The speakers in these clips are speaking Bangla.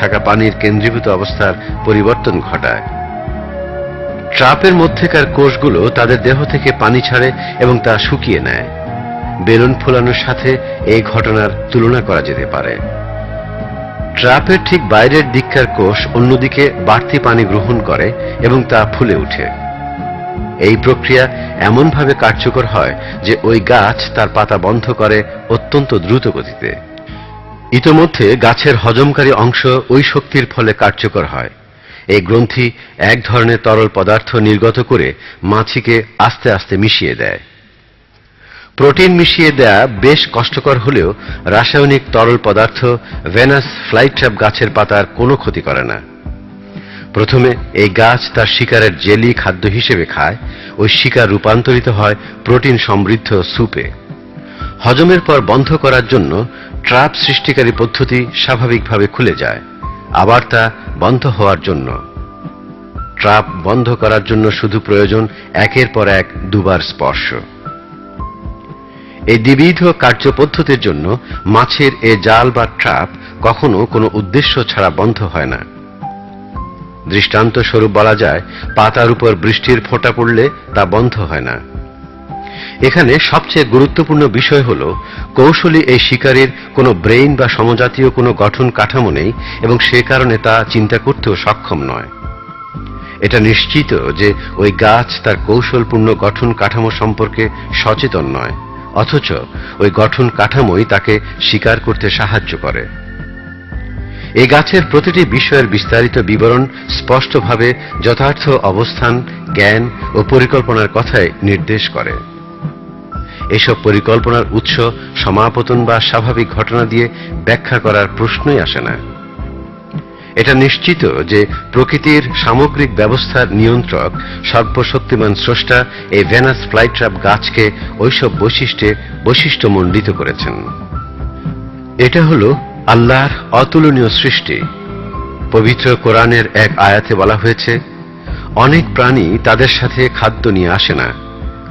থাকা পানির কেন্দ্রীভূত অবস্থার পরিবর্তন ঘটায়। ট্রাপের মধ্যেকার কোষগুলো তাদের দেহ থেকে পানি ছাড়ে এবং তা শুকিয়ে নেয়। বেলুন ফোলানোর সাথে এই ঘটনার তুলনা করা যেতে পারে। ট্রাপের ঠিক বাইরের দিককার কোষ অন্যদিকে বাড়তি পানি গ্রহণ করে এবং তা ফুলে ওঠে। এই প্রক্রিয়া এমনভাবে কার্যকর হয় যে ওই গাছ তার পাতা বন্ধ করে অত্যন্ত দ্রুত গতিতে ইতোমধ্যে গাছের হজমকারী অংশ ওই শক্তির ফলে কার্যকর হয়। এই গ্রন্থি এক ধরনের তরল পদার্থ নির্গত করে মাছিকে আস্তে আস্তে মিশিয়ে দেয়। প্রোটিন মিশিয়ে দেয়া বেশ কষ্টকর হলেও রাসায়নিক তরল পদার্থ ভেনাস ফ্লাইট্র্যাপ গাছের পাতার কোনো ক্ষতি করে না। প্রথমে এই গাছ তার শিকারের জেলি খাদ্য হিসেবে খায়, ওই শিকার রূপান্তরিত হয় প্রোটিন সমৃদ্ধ সুপে হজমের পর বন্ধ করার জন্য ট্রাপ সৃষ্টিকারী পদ্ধতি স্বাভাবিকভাবে খুলে যায়। আবার তা বন্ধ হওয়ার জন্য। ট্রাপ বন্ধ করার জন্য শুধু প্রয়োজন একের পর এক দুবার স্পর্শ। এই দ্বিবিধ কার্যপদ্ধতির জন্য মাছের এ জাল বা ট্রাপ কখনো কোনো উদ্দেশ্য ছাড়া বন্ধ হয় না। দৃষ্টান্ত স্বরূপ বলা যায়, পাতার উপর বৃষ্টির ফোঁটা পড়লে তা বন্ধ হয় না। এখানে সবচেয়ে গুরুত্বপূর্ণ বিষয় হল, কৌশলী এই শিকারীর কোনো ব্রেইন বা সমজাতীয় কোনো গঠন কাঠামো নেই এবং সে কারণে তা চিন্তা করতেও সক্ষম নয়। এটা নিশ্চিত যে ওই গাছ তার কৌশলপূর্ণ গঠন কাঠামো সম্পর্কে সচেতন নয়, অথচ ওই গঠন কাঠামোই তাকে শিকার করতে সাহায্য করে। এই গাছের প্রতিটি বিষয়ের বিস্তারিত বিবরণ স্পষ্টভাবে যথার্থ অবস্থান, জ্ঞান ও পরিকল্পনার কথায় নির্দেশ করে। এসব পরিকল্পনার উৎস সমাপতন বা স্বাভাবিক ঘটনা দিয়ে ব্যাখ্যা করার প্রশ্নই আসে না। এটা নিশ্চিত যে প্রকৃতির সামগ্রিক ব্যবস্থার নিয়ন্ত্রক, সর্বশক্তিমান স্রষ্টা এই ভেনাস ফ্লাইট্রাপ গাছকে ওইসব বৈশিষ্ট্যে বৈশিষ্ট্যমণ্ডিত করেছেন। এটা হল আল্লাহর অতুলনীয় সৃষ্টি। পবিত্র কোরআনের এক আয়াতে বলা হয়েছে, অনেক প্রাণী তাদের সাথে খাদ্য নিয়ে আসে না।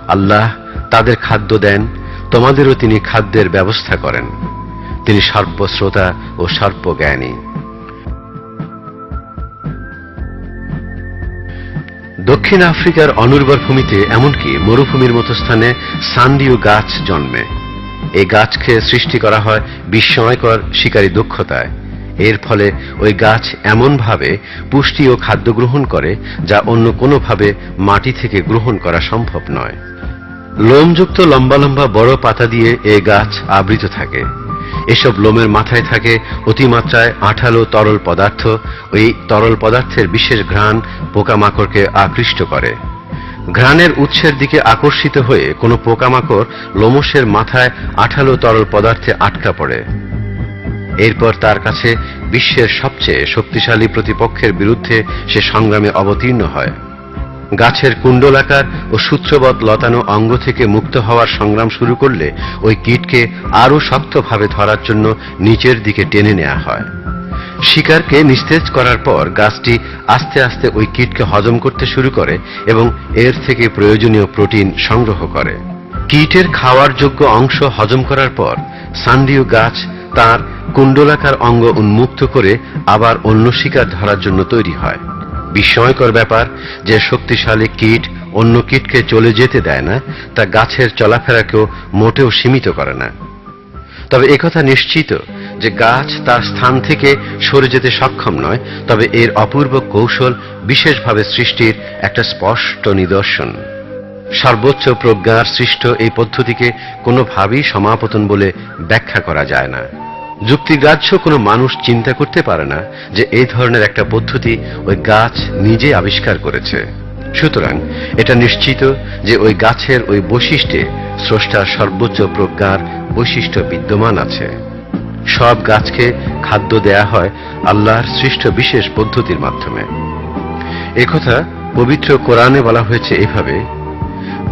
আল্লাহ তাদের খাদ্য দেন, তোমাদেরও তিনি খাদ্যের ব্যবস্থা করেন। তিনি সর্বশ্রোতা ও সর্বজ্ঞানী। দক্ষিণ আফ্রিকার অনুর্বর ভূমিতে, এমনকি মরুভূমির মতো স্থানে সান্ডিও গাছ জন্মে। এই গাছকে সৃষ্টি করা হয় বিস্ময়কর শিকারী দক্ষতায়। এর ফলে ওই গাছ এমনভাবে পুষ্টি ও খাদ্য গ্রহণ করে, যা অন্য কোনোভাবে মাটি থেকে গ্রহণ করা সম্ভব নয়। লোমযুক্ত লম্বা লম্বা বড় পাতা দিয়ে এ গাছ আবৃত থাকে। এসব লোমের মাথায় থাকে অতিমাত্রায় আঠালো তরল পদার্থ। ওই তরল পদার্থের বিশেষ ঘ্রাণ পোকামাকড়কে আকৃষ্ট করে। ঘ্রাণের উৎসের দিকে আকর্ষিত হয়ে কোনো পোকামাকড় লোমসের মাথায় আঠালো তরল পদার্থে আটকা পড়ে। এরপর তার কাছে বিশ্বের সবচেয়ে শক্তিশালী প্রতিপক্ষের বিরুদ্ধে সে সংগ্রামে অবতীর্ণ হয়। গাছের কুণ্ডলাকার ও সূত্রবৎ লতানো অঙ্গ থেকে মুক্ত হওয়ার সংগ্রাম শুরু করলে ওই কীটকে আরও শক্তভাবে ধরার জন্য নিচের দিকে টেনে নেওয়া হয়। শিকারকে নিস্তেজ করার পর গাছটি আস্তে আস্তে ওই কীটকে হজম করতে শুরু করে এবং এর থেকে প্রয়োজনীয় প্রোটিন সংগ্রহ করে। কীটের খাওয়ার যোগ্য অংশ হজম করার পর সান্ডিও গাছ তার কুণ্ডলাকার অঙ্গ উন্মুক্ত করে আবার অন্য শিকার ধরার জন্য তৈরি হয়। বিস্ময়কর ব্যাপার যে শক্তিশালী কীট অন্য কীটকে চলে যেতে দেয় না, তা গাছের চলাফেরাকেও মোটেও সীমিত করে না। তবে একথা নিশ্চিত যে গাছ তার স্থান থেকে সরে যেতে সক্ষম নয়, তবে এর অপূর্ব কৌশল বিশেষভাবে সৃষ্টির একটা স্পষ্ট নিদর্শন। সর্বোচ্চ প্রজ্ঞার সৃষ্ট এই পদ্ধতিকে কোনোভাবেই সমাপতন বলে ব্যাখ্যা করা যায় না। যুক্তিগ্রাহ্য কোনো মানুষ চিন্তা করতে পারে না যে এই ধরনের একটা পদ্ধতি ওই গাছ নিজে আবিষ্কার করেছে। সুতরাং এটা নিশ্চিত যে ওই গাছের ওই বৈশিষ্ট্যে স্রষ্টার সর্বোচ্চ প্রজ্ঞার বৈশিষ্ট্য বিদ্যমান আছে। সব গাছকে খাদ্য দেয়া হয় আল্লাহর সৃষ্ট বিশেষ পদ্ধতির মাধ্যমে। একথা পবিত্র কোরআনে বলা হয়েছে এভাবে,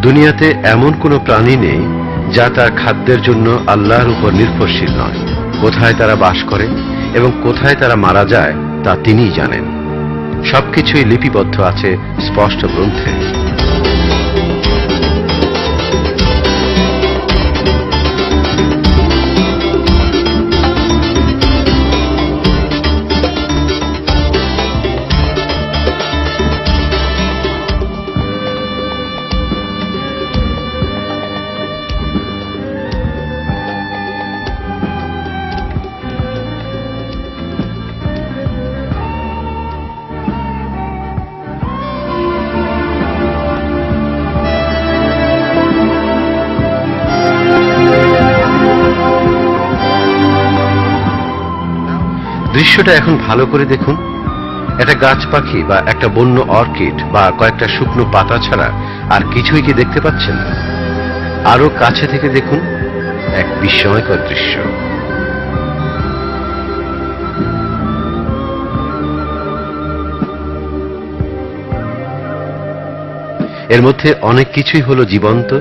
দুনিয়াতে এমন কোনো প্রাণী নেই যা তার খাদ্যের জন্য আল্লাহর উপর নির্ভরশীল নয়। কোথায় তারা বাস করে এবং কোথায় তারা মারা যায় তা তিনিই জানেন। সবকিছুই লিপিবদ্ধ আছে স্পষ্ট গ্রন্থে। দৃশ্যটা এখন ভালো করে দেখুন। একটা গাছ পাখি বা একটা বন্য অর্কিড বা কয়েকটা শুকনো পাতা ছাড়া আর কিছুই কি দেখতে পাচ্ছেন? আরও কাছে থেকে দেখুন এক বিস্ময়কর দৃশ্য। এর মধ্যে অনেক কিছুই হলো জীবন্ত,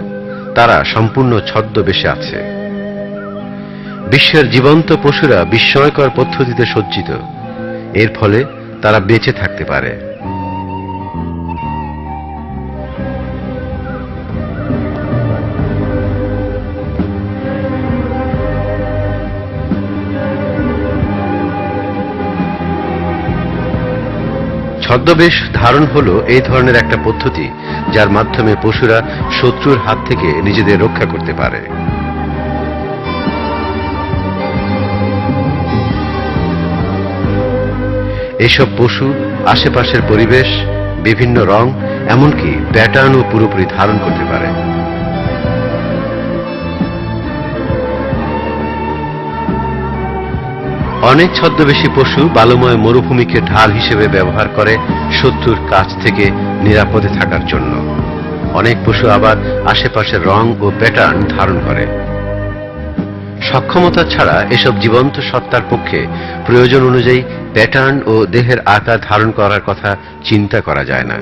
তারা সম্পূর্ণ ছদ্মবেশে আছে। বিশ্বের জীবন্ত পশুরা বিস্ময়কর পদ্ধতিতে সজ্জিত। এর ফলে তারা বেঁচে থাকতে পারে। ছদ্মবেশ ধারণ হল এই ধরনের একটা পদ্ধতি, যার মাধ্যমে পশুরা শত্রুর হাত থেকে নিজেদের রক্ষা করতে পারে। এসব পশু, আশেপাশের পরিবেশ, বিভিন্ন রং, এমনকি প্যাটার্নও পুরোপুরি ধারণ করতে পারে। অনেক ছদ্মবেশী পশু বালুময় মরুভূমিকে ঢাল হিসেবে ব্যবহার করে শত্রুর কাছ থেকে নিরাপদে থাকার জন্য। অনেক পশু আবার আশেপাশের রং ও প্যাটার্ন ধারণ করে। সক্ষমতা ছাড়া এসব জীবন্ত সত্তার পক্ষে প্রয়োজন অনুযায়ী প্যাটার্ন ও দেহের আকার ধারণ করার কথা চিন্তা করা যায় না।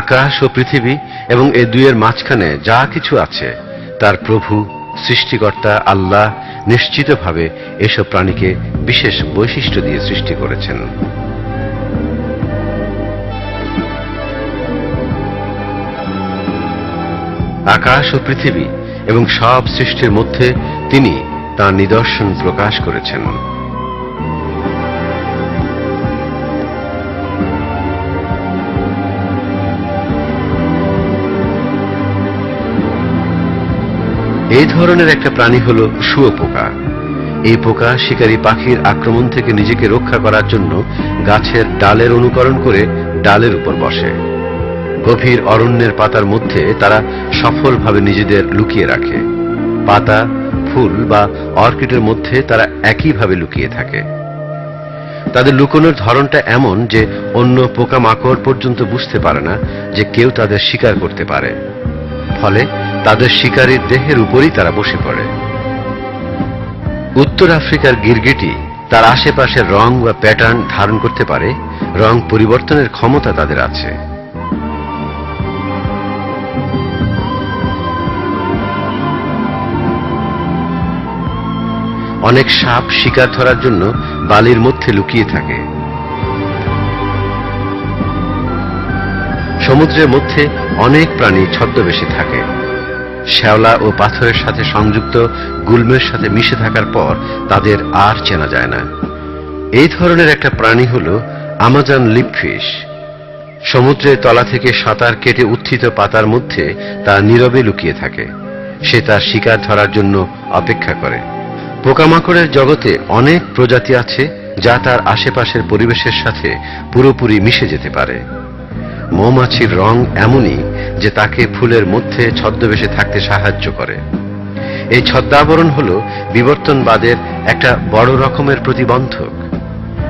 আকাশ ও পৃথিবী এবং এ দুইয়ের মাঝখানে যা কিছু আছে, তার প্রভু, সৃষ্টিকর্তা, আল্লাহ নিশ্চিতভাবে এসব প্রাণীকে বিশেষ বৈশিষ্ট্য দিয়ে সৃষ্টি করেছেন। আকাশ ও পৃথিবী এবং সব সৃষ্টির মধ্যে তিনি তার নিদর্শন প্রকাশ করেছেন। এই ধরনের একটা প্রাণী হল শুয়োপোকা। এই পোকা শিকারী পাখির আক্রমণ থেকে নিজেকে রক্ষা করার জন্য গাছের ডালের অনুকরণ করে ডালের উপর বসে। গভীর অরণ্যের পাতার মধ্যে তারা সফলভাবে নিজেদের লুকিয়ে রাখে। পাতা, ফুল বা অর্কিডের মধ্যে তারা একইভাবে লুকিয়ে থাকে। তাদের লুকোনোর ধরনটা এমন যে অন্য পোকামাকড় পর্যন্ত বুঝতে পারে না যে কেউ তাদের শিকার করতে পারে। ফলে তাদের শিকারীর দেহের উপরই তারা বসে পড়ে। উত্তর আফ্রিকার গিরগিটি তার আশেপাশের রং বা প্যাটার্ন ধারণ করতে পারে, রং পরিবর্তনের ক্ষমতা তাদের আছে। অনেক সাপ শিকার ধরার জন্য বালির মধ্যে লুকিয়ে থাকে। সমুদ্রের মধ্যে অনেক প্রাণী ছদ্মবেশে থাকে। শ্যাওলা ও পাথরের সাথে সংযুক্ত গুল্মের সাথে মিশে থাকার পর তাদের আর চেনা যায় না। এই ধরনের একটা প্রাণী হল আমাজন লিপফিশ। সমুদ্রের তলা থেকে সাঁতার কেটে উত্থিত পাতার মধ্যে তা নীরবে লুকিয়ে থাকে। সে তার শিকার ধরার জন্য অপেক্ষা করে। পোকামাকড়ের জগতে অনেক প্রজাতি আছে যা তার আশেপাশের পরিবেশের সাথে পুরোপুরি মিশে যেতে পারে। মৌমাছির রং এমনই যে তাকে ফুলের মধ্যে ছদ্মবেশে থাকতে সাহায্য করে। এই ছদ্মাবরণ হল বিবর্তনবাদের একটা বড় রকমের প্রতিবন্ধক।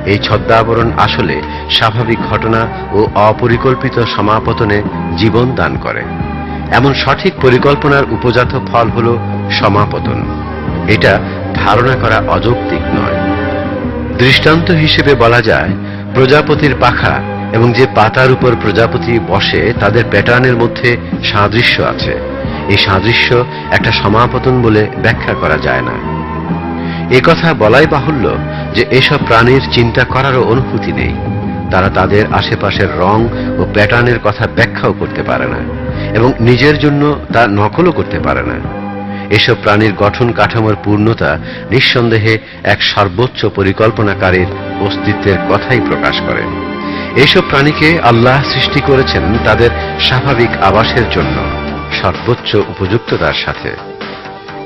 এই ছদ্মাবরণ আসলে স্বাভাবিক ঘটনা ও অপরিকল্পিত সমাপতনে জীবন দান করে। এমন সঠিক পরিকল্পনার উপজাত ফল হল সমাপতন। এটা ধারণা করা অযৌক্তিক নয়। দৃষ্টান্ত হিসেবে বলা যায়, প্রজাপতির পাখা এবং যে পাতার উপর প্রজাপতি বসে তাদের প্যাটার্নের মধ্যে সাদৃশ্য আছে। এই সাদৃশ্য একটা সমাপতন বলে ব্যাখ্যা করা যায় না। এ কথা বলাই বাহুল্য যে এসব প্রাণীর চিন্তা করারও অনুভূতি নেই। তারা তাদের আশেপাশের রং ও প্যাটার্নের কথা ব্যাখ্যাও করতে পারে না এবং নিজের জন্য তা নকলও করতে পারে না। এসব প্রাণীর গঠন কাঠামোর পূর্ণতা নিঃসন্দেহে এক সর্বোচ্চ পরিকল্পনাকারীর অস্তিত্বের কথাই প্রকাশ করে। এসব প্রাণীকে আল্লাহ সৃষ্টি করেছেন তাদের স্বাভাবিক আবাসের জন্য, সর্বোচ্চ উপযুক্ততার সাথে।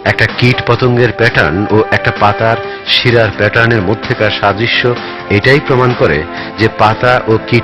একটা কীট পতঙ্গের প্যাটার্ন ও একটা পাতার শিরার প্যাটার্নের মধ্যেকার সাদৃশ্য এটাই প্রমাণ করে যে পাতা ও কীট